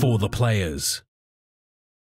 for the players.